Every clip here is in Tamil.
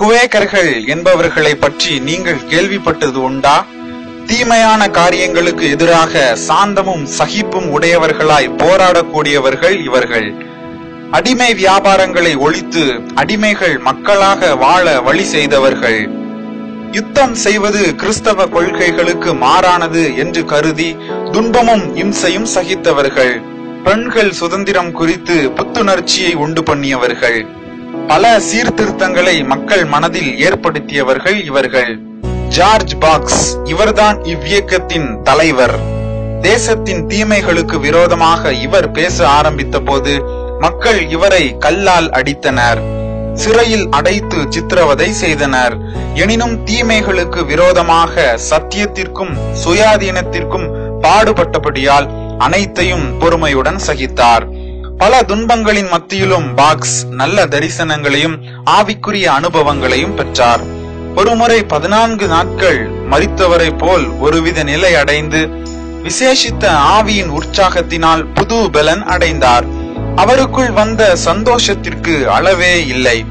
குவேக்கர்கள் என்பவர்களை பற்றி நீங்கள் கேள்விப்பட்டது உண்டா? தீமையான காரியங்களுக்கு எதிராக சாந்தமும் சகிப்பும் உடையவர்களாய் போராடக்கூடியவர்கள் இவர்கள். அடிமை வியாபாரங்களை ஒழித்து அடிமைகள் மக்களாக வாழ வழி செய்தவர்கள். யுத்தம் செய்வது கிறிஸ்தவ கொள்கைகளுக்கு மாறானது என்று கருதி துன்பமும் இம்சையும் சகித்தவர்கள். பெண்கள் சுதந்திரம் குறித்து புத்துணர்ச்சியை உண்டு பண்ணியவர்கள். பல சீர்திருத்தங்களை மக்கள் மனதில் ஏற்படுத்தியவர்கள் இவர்கள். ஜார்ஜ் பாக்ஸ் இவர்தான் இவ்வியக்கத்தின் தலைவர். தேசத்தின் தீமைகளுக்கு விரோதமாக இவர் பேச ஆரம்பித்த போது மக்கள் இவரை கல்லால் அடித்தனர். சிறையில் அடைத்து சித்திரவதை செய்தனர். எனினும் தீமைகளுக்கு விரோதமாக சத்தியத்திற்கும் சுயாதீனத்திற்கும் பாடுபட்டபடியால் அனைத்தையும் பொறுமையுடன் சகித்தார். பல துன்பங்களின் மத்தியிலும் பாக்ஸ் நல்ல தரிசனங்களையும் ஆவிக்குரிய அனுபவங்களையும் பெற்றார். ஒருமுறை பதினான்கு நாட்கள் மறித்தவரை போல் ஒருவித நிலை அடைந்து விசேஷித்த ஆவியின் உற்சாகத்தினால் புது பலன் அடைந்தார். அவருக்குள் வந்த சந்தோஷத்திற்கு அளவே இல்லை.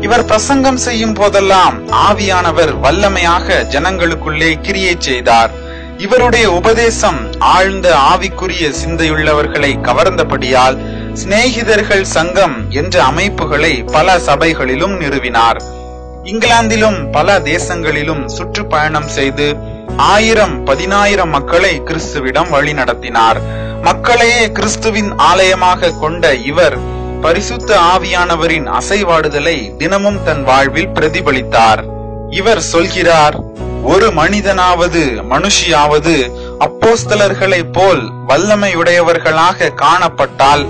இவர் பிரசங்கம் செய்யும் போதெல்லாம் ஆவியானவர் வல்லமையாக ஜனங்களுக்குள்ளே கிரியை செய்தார். இவருடைய உபதேசம் ஆழ்ந்த ஆவிக்குரிய சிந்தையுள்ளவர்களை கவர்ந்தபடியால் சிநேகிதர்கள் சங்கம் என்ற அமைப்புகளை பல சபைகளிலும் நிறுவினார். இங்கிலாந்திலும் பல தேசங்களிலும் சுற்றுப்பயணம் செய்து ஆயிரம் பதினாயிரம் மக்களை கிறிஸ்துவிடம் வழி நடத்தினார். மக்களையே கிறிஸ்துவின் ஆலயமாக கொண்ட இவர் பரிசுத்த ஆவியானவரின் அசைவாடுதலை தினமும் தன் வாழ்வில் பிரதிபலித்தார். இவர் சொல்கிறார் ஒரு மனிதனாவது மனுஷியாவது அப்போஸ்தலர்களைப் போல் வல்லமையுடையவர்களாக காணப்பட்டால்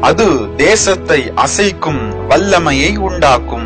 அது தேசத்தை அசைக்கும் வல்லமையை உண்டாக்கும்.